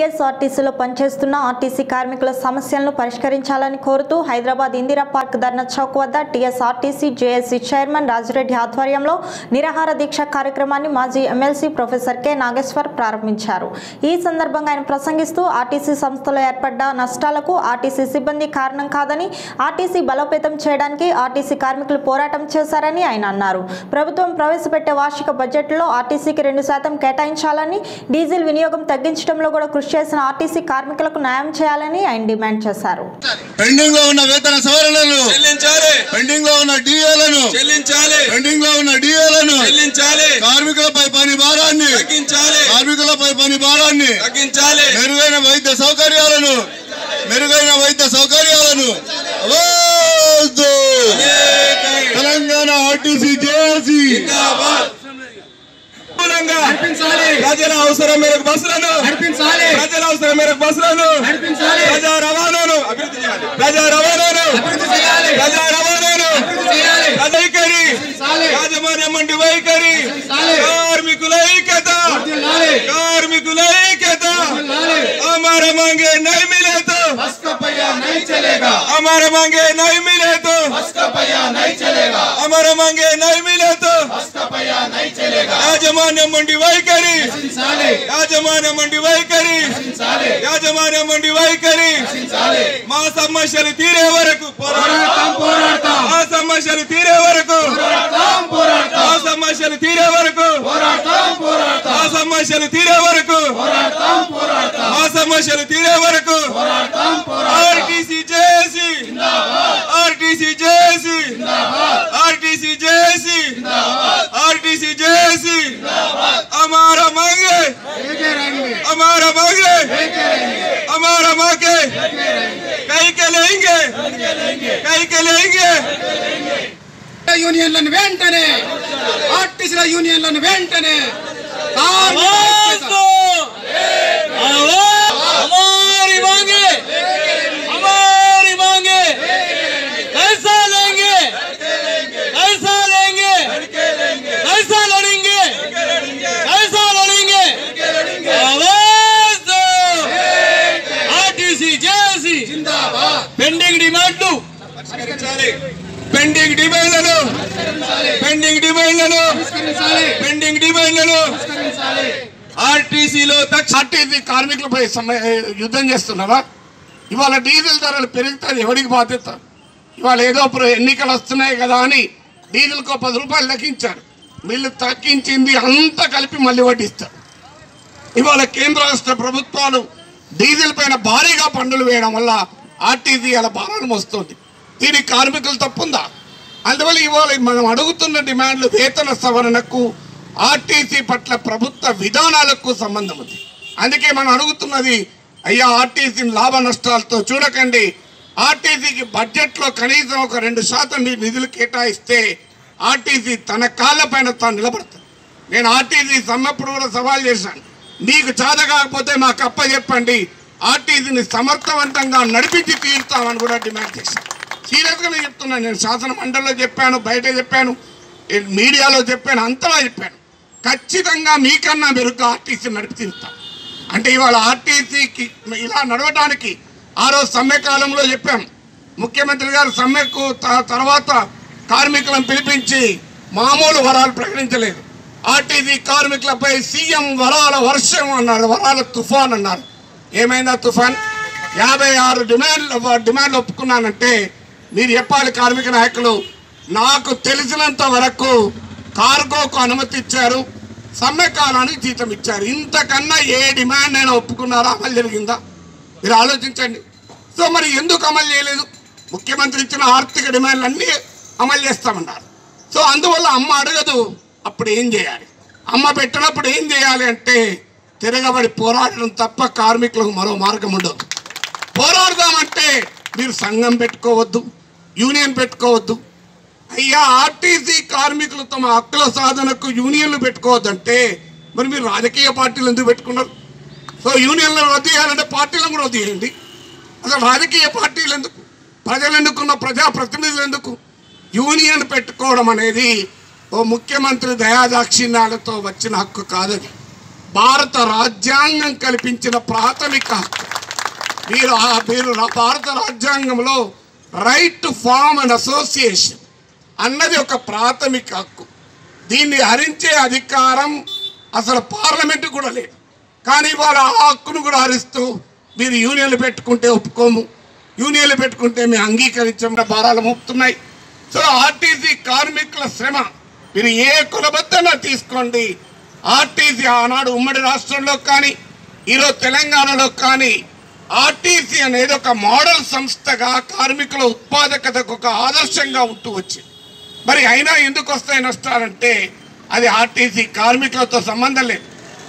టీఎస్ఆర్టీసీలో పనిచేస్తున్న ఆర్టీసీ కార్మికుల సమస్యలను పరిష్కరించాలని కోరుతూ హైదరాబాద్ ఇందిరా పార్క్ ధర్నా చౌక్ వద్ద టీఎస్ఆర్టీసీ జేఏసీ చైర్మన్ రాజురెడ్డి ఆధ్వర్యంలో నిరాహార దీక్ష కార్యక్రమాన్ని మాజీ ఎమ్మెల్సీ ప్రొఫెసర్ కె. నాగేశ్వర్ ప్రారంభించారు. ఈ సందర్భంగా ఆయన ప్రసంగిస్తూ ఆర్టీసీ సంస్థలో ఏర్పడ్డ నష్టాలకు ఆర్టీసీ సిబ్బంది కారణం కాదని ఆర్టీసీ బలోపేతం చేయడానికి ఆర్టీసీ కార్మికులు పోరాటం చేశారని ఆయన అన్నారు. ప్రభుత్వం ప్రవేశపెట్టే వార్షిక బడ్జెట్లో ఆర్టీసీకి రెండు శాతం కేటాయించాలని డీజిల్ వినియోగం తగ్గించడంలో కూడా కృషి చేసిన ఆర్టీసీ కార్మికులకు న్యాయం చేయాలని ఆయన డిమాండ్ చేశారు. పెండింగ్లో ఉన్న వేతన సవరణలు చెల్లించాలి. పెండింగ్లో ఉన్న డిఏలను చెల్లించాలి. పెండింగ్లో ఉన్న డిఏలను చెల్లించాలి. కార్మికులపై పని భారాన్ని తగ్గించాలి. కార్మికులపై పని భారాన్ని తగ్గించాలి. మెరుగైన వైద్య సౌకర్యాలను మెరుగైన వైద్య సౌకర్యాలను! తెలంగాణ ఆర్టీసీ జేఏసీ జిందాబాద్. అనుకూలంగా ప్రజల అవసరం మేరకు బస్సులను నడిపించాలి ప్రజల అవసరం మేరకు బస్సులను నడిపించాలి ప్రజా రవాణాను అభివృద్ధి చేయాలి. ప్రజా రవాణాను అభివృద్ధి చేయాలి ప్రజా రవాణాను అభివృద్ధి చేయాలి వైఖరి చాలి. యాజమాన్యం వంటి వైఖరి చాలి. కార్మికుల ఐక్యత వర్ధిల్లాలి. కార్మికుల ఐక్యత వర్ధిల్లాలి. हमारे मांगे नहीं मिले तो बस का पहिया नहीं चलेगा हमारे मांगे नहीं मिले तो बस का पहिया नहीं चलेगा हमारे मांगे नहीं యాజమాన్యం మండి వైఖరి. యాజమాన్యం మండి వైఖరి. యాజమాన్యం మండి వైఖరి. మా సమస్యలు తీరే వరకు పోరాడతాం మా సమస్యలు తీరే వరకు మా సమస్యలు తీరే వరకు మా సమస్యలు తీరే వరకు మా సమస్యలు తీరే వరకు ఆర్టీసీ జేసి యూనియన్లను వెంటనే ఆర్టీసీల యూనియన్లను వెంటనే కార్మిక డిమాండ్లను ఆర్టీసీలో ఆర్టీసీ కార్మికులపై యుద్ధం చేస్తున్నారా? ఇవాళ డీజిల్ ధరలు పెరిగితే ఎవరికి బాధ్యత? ఇవాళ ఏదో ఎన్నికలు వస్తున్నాయి కదా అని డీజిల్కు పది రూపాయలు తగ్గించారు వీళ్ళు తగ్గించింది అంతా కలిపి మళ్ళీ వడ్డిస్తారు. ఇవాళ కేంద్ర రాష్ట్ర ప్రభుత్వాలు డీజిల్ పైన భారీగా పన్నులు వేయడం వల్ల ఆర్టీసీ అలా భారాలు మోస్తుంది. దీనికి కార్మికులు తప్పుందా? అందువల్ల ఇవాళ మనం అడుగుతున్న డిమాండ్లు వేతన సవరణకు ఆర్టీసీ పట్ల ప్రభుత్వ విధానాలకు సంబంధం ఉంది. అందుకే మనం అడుగుతున్నది అయ్యా ఆర్టీసీని లాభ నష్టాలతో చూడకండి. ఆర్టీసీకి బడ్జెట్లో కనీసం ఒక రెండు శాతం మీరు నిధులు కేటాయిస్తే ఆర్టీసీ తన కాళ్ళపైన తాను నిలబడుతుంది నేను ఆర్టీసీ సమ్మెప్పుడు కూడా సవాల్ చేశాను. మీకు చేత కాకపోతే మాకు అప్ప చెప్పండి ఆర్టీసీని సమర్థవంతంగా నడిపించి తీరుతామని కూడా డిమాండ్ చేశాను. సీరియస్గా నేను చెప్తున్నాను. నేను శాసన మండలిలో చెప్పాను బయట చెప్పాను మీడియాలో చెప్పాను అంతలా చెప్పాను. ఖచ్చితంగా మీకన్నా మెరుగ్గా ఆర్టీసీ నడిపిస్తా. అంటే ఇవాళ ఆర్టీసీకి ఇలా నడవడానికి ఆ రోజు సమ్మె కాలంలో చెప్పాం. ముఖ్యమంత్రి గారు సమ్మెకు త- తర్వాత కార్మికులను పిలిపించి మామూలు వరాలు ప్రకటించలేదు. ఆర్టీసీ కార్మికులపై సీఎం వరాల వర్షం అన్నారు వరాల తుఫాన్ అన్నారు. ఏమైందా తుఫాన్? యాభై ఆరు డిమాండ్ డిమాండ్లు ఒప్పుకున్నానంటే మీరు చెప్పాలి కార్మిక నాయకులు నాకు తెలిసినంత వరకు కార్గోకు అనుమతి ఇచ్చారు సమ్మె కాలానికి జీతం ఇచ్చారు. ఇంతకన్నా ఏ డిమాండ్ అయినా ఒప్పుకున్నారా? అమలు జరిగిందా? మీరు ఆలోచించండి. సో మరి ఎందుకు అమలు చేయలేదు? ముఖ్యమంత్రి ఇచ్చిన ఆర్థిక డిమాండ్లు అన్నీ అమలు చేస్తామన్నారు. సో అందువల్ల అమ్మ అడగదు అప్పుడు ఏం చేయాలి? అమ్మ పెట్టినప్పుడు ఏం చేయాలి అంటే తిరగబడి పోరాడడం తప్ప కార్మికులకు మరో మార్గం ఉండదు. పోరాడదామంటే మీరు సంఘం పెట్టుకోవద్దు యూనియన్ పెట్టుకోవద్దు అయ్యా ఆర్టీసీ కార్మికులు తమ హక్కుల సాధనకు యూనియన్లు పెట్టుకోవద్దంటే మరి మీరు రాజకీయ పార్టీలు ఎందుకు పెట్టుకున్నారు? సో యూనియన్లు రద్దు చేయాలంటే పార్టీలను కూడా రద్దు చేయండి. అసలు రాజకీయ పార్టీలు ఎందుకు? ప్రజలు ఎందుకున్న ప్రజాప్రతినిధులు ఎందుకు? యూనియన్ పెట్టుకోవడం అనేది ఓ ముఖ్యమంత్రి దయాదాక్షిణ్యాలతో వచ్చిన హక్కు కాదది. భారత రాజ్యాంగం కల్పించిన ప్రాథమిక హక్కు. మీరు మీరు భారత రాజ్యాంగంలో right to form and association అన్నది ఒక ప్రాథమిక హక్కు. దీన్ని హరించే అధికారం అసలు పార్లమెంట్ కూడా లేదు. కానీ వాళ్ళ ఆ హక్కును కూడా హరిస్తూ మీరు యూనియన్లు పెట్టుకుంటే ఒప్పుకోము. యూనియన్లు పెట్టుకుంటే మేము అంగీకరించమన్న భారాలు మోపుతున్నాయి. సో ఆర్టీసీ కార్మికుల శ్రమ. మీరు ఏ కులబద్దన తీసుకోండి. ఆర్టీసీ ఆనాడు ఉమ్మడి రాష్ట్రంలో కానీ ఈరోజు తెలంగాణలో కానీ ఆర్టీసీ అనేది ఒక మోడల్ సంస్థగా కార్మికుల ఉత్పాదకతకు ఒక ఆదర్శంగా ఉంటూ వచ్చింది. మరి అయినా ఎందుకు వస్తాయి నష్టాలంటే అది ఆర్టీసీ కార్మికులతో సంబంధం లేదు.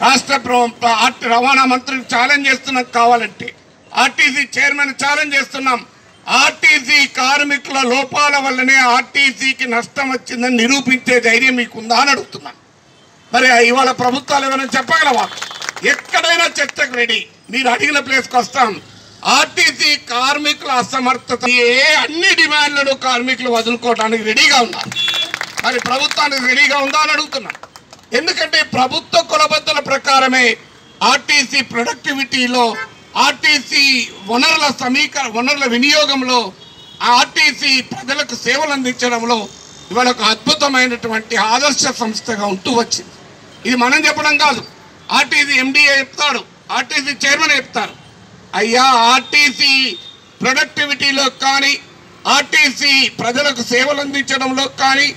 రాష్ట్ర ప్రభుత్వం ఆర్టీ రవాణా మంత్రిని ఛాలెంజ్ చేస్తున్నాం కావాలంటే ఆర్టీసీ చైర్మన్ ఛాలెంజ్ చేస్తున్నాం. ఆర్టీసీ కార్మికుల లోపాల వల్లనే ఆర్టీసీకి నష్టం వచ్చిందని నిరూపించే ధైర్యం మీకుందా అని అడుగుతున్నాను. మరి ఇవాళ ప్రభుత్వాలు ఏమైనా చెప్పగలవా? ఎక్కడైనా చర్చకు రెడీ. మీరు అడిగిన ప్లేస్కి వస్తాం. ఆర్టీసీ కార్మికుల అసమర్థత. ఏ అన్ని డిమాండ్లను కార్మికులు వదులుకోవడానికి రెడీగా ఉన్నారు. మరి ప్రభుత్వానికి రెడీగా ఉందా అని అడుగుతున్నా. ఎందుకంటే ప్రభుత్వ కులబద్దల ప్రకారమే ఆర్టీసీ ప్రొడక్టివిటీలో ఆర్టీసీ వనరుల సమీకరణ వనరుల వినియోగంలో ఆర్టీసీ ప్రజలకు సేవలు అందించడంలో ఇవాళ ఒక అద్భుతమైనటువంటి ఆదర్శ సంస్థగా ఉంటూ వచ్చింది. ఇది మనం చెప్పడం కాదు. ఆర్టీసీ ఎండిఏ చెప్తాడు. ఆర్టీసీ చైర్మన్ చెప్తారు. అయ్యా ఆర్టీసీ ప్రొడక్టివిటీలో కానీ ఆర్టీసీ ప్రజలకు సేవలు అందించడంలో కానీ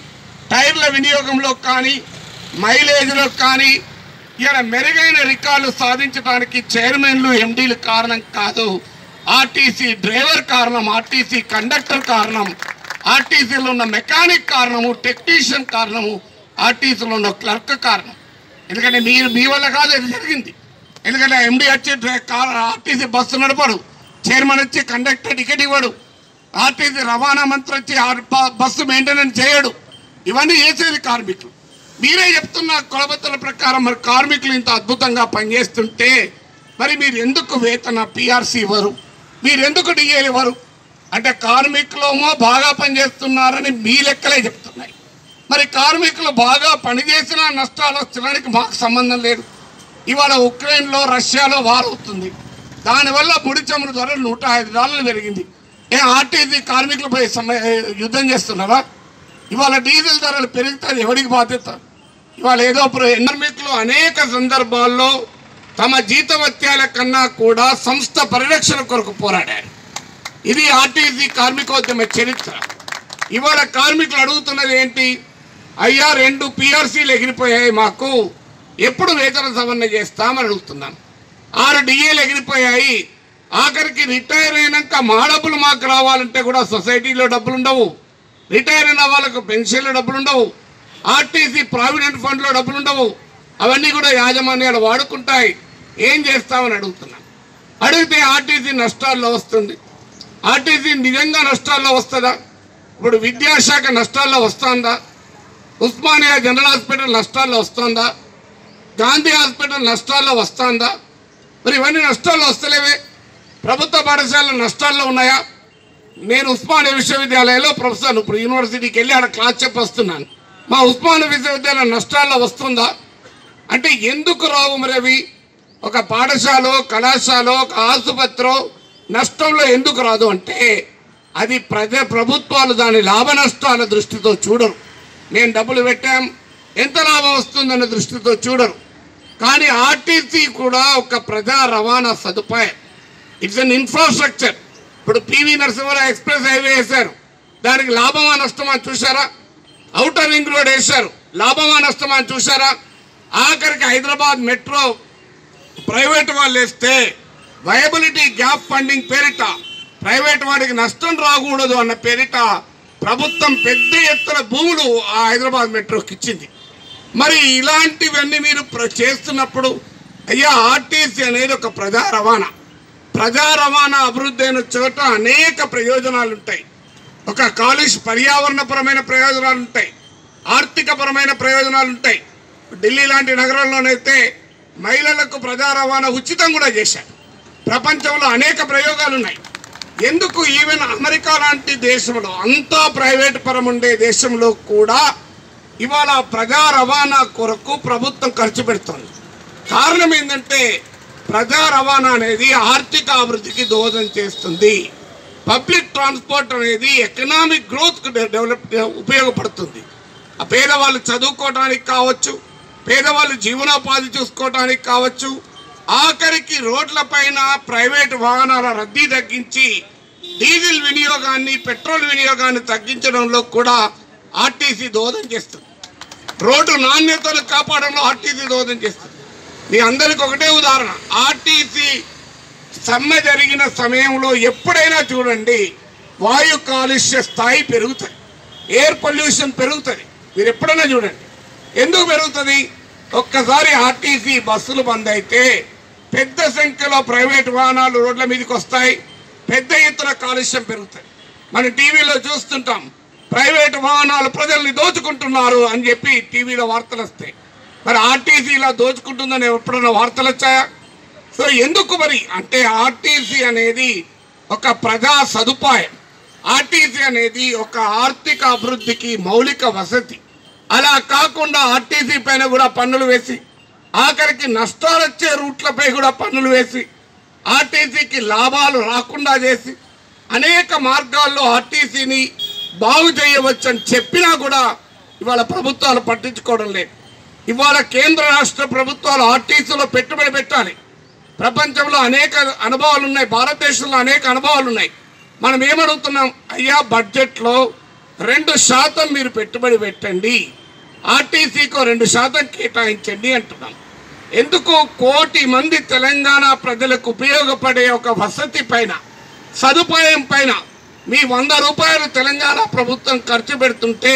టైర్ల వినియోగంలో కానీ మైలేజ్లో కానీ ఇలా మెరుగైన రికార్డులు సాధించడానికి చైర్మన్లు ఎండీలు కారణం కాదు. ఆర్టీసీ డ్రైవర్ కారణం ఆర్టీసీ కండక్టర్ కారణం ఆర్టీసీలో ఉన్న మెకానిక్ కారణము టెక్నీషియన్ కారణము ఆర్టీసీలో ఉన్న క్లర్క్ కారణం. ఎందుకంటే మీరు మీ వల్ల కాదు ఇది జరిగింది. ఎందుకంటే ఎండి వచ్చి ఆర్టీసీ బస్సు నడపడు. చైర్మన్ వచ్చి కండక్టర్ టికెట్ ఇవ్వడు. ఆర్టీసీ రవాణా మంత్రి వచ్చి బస్సు మెయింటెనెన్స్ చేయడు. ఇవన్నీ చేసేది కార్మికులు. మీరే చెప్తున్న కొలబద్దల ప్రకారం మరి కార్మికులు ఇంత అద్భుతంగా పనిచేస్తుంటే మరి మీరు ఎందుకు వేతన పిఆర్సీ ఇవ్వరు? మీరు ఎందుకు డిఏలు ఇవ్వరు? అంటే కార్మికులమో బాగా పనిచేస్తున్నారని మీ లెక్కలే చెప్తున్నాయి. మరి కార్మికులు బాగా పనిచేసినా నష్టాలు వచ్చడానికి మాకు సంబంధం లేదు. ఇవాళ ఉక్రెయిన్లో రష్యాలో వార్ అవుతుంది. దానివల్ల ముడి చమురు ధర నూట ఐదు డాలర్లు పెరిగింది. ఏ ఆర్టీసీ కార్మికులపై సమ- యుద్ధం చేస్తున్నారా? ఇవాళ డీజిల్ ధరలు పెరిగితే అది ఎవరికి బాధ్యత? ఇవాళ ఏదో కార్మికులు అనేక సందర్భాల్లో తమ జీతవత్యాల కన్నా కూడా సంస్థ పరిరక్షణ కొరకు పోరాడారు. ఇది ఆర్టీసీ కార్మికోద్యమ చరిత్ర. ఇవాళ కార్మికులు అడుగుతున్నది ఏంటి? అయ్యా రెండు పిఆర్సీలు ఎగిరిపోయాయి మాకు. ఎప్పుడు వేతన సవరణ చేస్తామని అడుగుతున్నాను. ఆరు డిఏలు ఎగిరిపోయాయి. ఆఖరికి రిటైర్ అయినాక మా డబ్బులు మాకు రావాలంటే కూడా సొసైటీలో డబ్బులు ఉండవు రిటైర్ అయిన వాళ్ళకు పెన్షన్లో డబ్బులు ఉండవు ఆర్టీసీ ప్రావిడెంట్ ఫండ్లో డబ్బులు ఉండవు అవన్నీ కూడా యాజమాన్యాలు వాడుకుంటాయి. ఏం చేస్తామని అడుగుతున్నాను. అడిగితే ఆర్టీసీ నష్టాల్లో వస్తుంది. ఆర్టీసీ నిజంగా నష్టాల్లో వస్తుందా? ఇప్పుడు విద్యాశాఖ నష్టాల్లో వస్తుందా? ఉస్మానియా జనరల్ హాస్పిటల్ నష్టాల్లో వస్తుందా? గాంధీ హాస్పిటల్ నష్టాల్లో వస్తుందా? మరి ఇవన్నీ నష్టాల్లో వస్తలేవే. ప్రభుత్వ పాఠశాలలు నష్టాల్లో ఉన్నాయా? నేను ఉస్మానియా విశ్వవిద్యాలయంలో ప్రొఫెసర్ ఇప్పుడు యూనివర్సిటీకి వెళ్ళి ఆడ క్లాస్ చెప్పొస్తున్నాను. మా ఉస్మానియా విశ్వవిద్యాలయం నష్టాల్లో వస్తుందా? అంటే ఎందుకు రావు మరి ఒక పాఠశాల కళాశాల ఒక ఆసుపత్రి నష్టంలో ఎందుకు రాదు అంటే అది ప్రజ ప్రభుత్వాలు దాని లాభ నష్టాల దృష్టితో చూడరు. నేను డబ్బులు పెట్టాం ఎంత లాభం వస్తుందన్న దృష్టితో చూడరు. కానీ ఆర్టీసీ కూడా ఒక ప్రజా రవాణా సదుపాయం. ఇట్స్ అన్ ఇన్ఫ్రాస్ట్రక్చర్ ఇప్పుడు పివి నరసింహారావు ఎక్స్ప్రెస్ హైవే వేశారు. దానికి లాభమా నష్టమా చూసారా అవుటర్ రింగ్ రోడ్ వేశారు. లాభమా నష్టమా చూసారా ఆఖరికి హైదరాబాద్ మెట్రో ప్రైవేట్ వాళ్ళు వేస్తే వయబిలిటీ గ్యాప్ ఫండింగ్ పేరిట ప్రైవేట్ వాడికి నష్టం రాకూడదు అన్న పేరిట ప్రభుత్వం పెద్ద ఎత్తున భూములు ఆ హైదరాబాద్ మెట్రోకి ఇచ్చింది మరి ఇలాంటివన్నీ మీరు ప్ర- చేస్తున్నప్పుడు అయ్యా ఆర్టీసీ అనేది ఒక ప్రజా రవాణా. ప్రజా రవాణా అభివృద్ధి అయిన చోట అనేక ప్రయోజనాలు ఉంటాయి ఒక కాలుష్య పర్యావరణపరమైన ప్రయోజనాలు ఉంటాయి ఆర్థికపరమైన ప్రయోజనాలు ఉంటాయి ఢిల్లీ లాంటి నగరంలోనైతే మహిళలకు ప్రజా రవాణా ఉచితం కూడా చేశారు. ప్రపంచంలో అనేక ప్రయోగాలు ఉన్నాయి ఎందుకు ఈవెన్ అమెరికా లాంటి దేశంలో అంతా ప్రైవేట్ పరం ఉండే దేశంలో కూడా ఇవాళ ప్రజా రవాణా కొరకు ప్రభుత్వం ఖర్చు పెడుతుంది. కారణం ఏంటంటే ప్రజా రవాణా అనేది ఆర్థిక అభివృద్ధికి దోహదం చేస్తుంది. పబ్లిక్ ట్రాన్స్పోర్ట్ అనేది ఎకనామిక్ గ్రోత్కు డెవలప్ ఉపయోగపడుతుంది. ఆ పేదవాళ్ళు చదువుకోవడానికి కావచ్చు పేదవాళ్ళు జీవనోపాధి చూసుకోవడానికి కావచ్చు ఆఖరికి రోడ్లపైన ప్రైవేట్ వాహనాల రద్దీ తగ్గించి డీజిల్ వినియోగాన్ని పెట్రోల్ వినియోగాన్ని తగ్గించడంలో కూడా ఆర్టీసీ దోహదం చేస్తుంది. రోడ్డు నాణ్యతను కాపాడంలో ఆర్టీసీ దోహదం చేస్తుంది. మీ అందరికి ఒకటే ఉదాహరణ. ఆర్టీసీ సమ్మె జరిగిన సమయంలో ఎప్పుడైనా చూడండి వాయు కాలుష్య స్థాయి పెరుగుతుంది. ఎయిర్ పొల్యూషన్ పెరుగుతుంది. మీరు ఎప్పుడైనా చూడండి. ఎందుకు పెరుగుతుంది? ఒక్కసారి ఆర్టీసీ బస్సులు బంద్ అయితే పెద్ద సంఖ్యలో ప్రైవేట్ వాహనాలు రోడ్ల మీదకి వస్తాయి. పెద్ద ఎత్తున కాలుష్యం పెరుగుతుంది. మనం టీవీలో చూస్తుంటాం ప్రైవేట్ వాహనాలు ప్రజల్ని దోచుకుంటున్నారు అని చెప్పి టీవీలో వార్తలు వస్తాయి. మరి ఆర్టీసీ ఇలా దోచుకుంటుందని ఎప్పుడన్నా వార్తలు వచ్చాయా? సో ఎందుకు మరి? అంటే ఆర్టీసీ అనేది ఒక ప్రజా సదుపాయం. ఆర్టీసీ అనేది ఒక ఆర్థిక అభివృద్ధికి మౌలిక వసతి. అలా కాకుండా ఆర్టీసీ పైన కూడా పన్నులు వేసి ఆఖరికి నష్టాలు వచ్చే రూట్లపై కూడా పన్నులు వేసి ఆర్టీసీకి లాభాలు రాకుండా చేసి అనేక మార్గాల్లో ఆర్టీసీని బాగు చేయవచ్చని చెప్పినా కూడా ఇవాళ ప్రభుత్వాలు పట్టించుకోవడం లేదు. ఇవాళ కేంద్ర రాష్ట్ర ప్రభుత్వాలు ఆర్టీసీలో పెట్టుబడి పెట్టాలి. ప్రపంచంలో అనేక అనుభవాలు ఉన్నాయి భారతదేశంలో అనేక అనుభవాలు ఉన్నాయి మనం ఏమడుగుతున్నాం? అయ్యా బడ్జెట్లో రెండు శాతం మీరు పెట్టుబడి పెట్టండి. ఆర్టీసీకో రెండు శాతం కేటాయించండి అంటున్నాం. ఎందుకు? కోటి మంది తెలంగాణ ప్రజలకు ఉపయోగపడే ఒక వసతి పైన సదుపాయం పైన మీ వంద రూపాయలు తెలంగాణ ప్రభుత్వం ఖర్చు పెడుతుంటే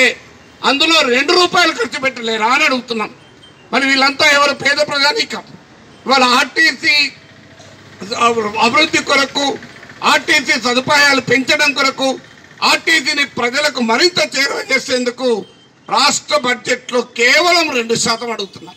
అందులో రెండు రూపాయలు ఖర్చు పెట్టలేరా అని అడుగుతున్నాం మరి వీళ్ళంతా ఎవరు? పేద ప్రజానీకం. ఇవాళ ఆర్టీసీ అభివృద్ధి కొరకు ఆర్టీసీ సదుపాయాలు పెంచడం కొరకు ఆర్టీసీని ప్రజలకు మరింత చేరువ చేసేందుకు రాష్ట్ర బడ్జెట్లో కేవలం రెండు శాతం అడుగుతున్నాం.